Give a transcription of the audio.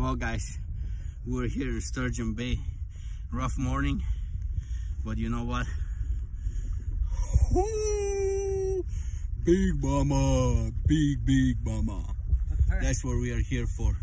Well, guys, we're here in Sturgeon Bay. Rough morning, but you know what? Big mama, big, big mama. That's what we are here for.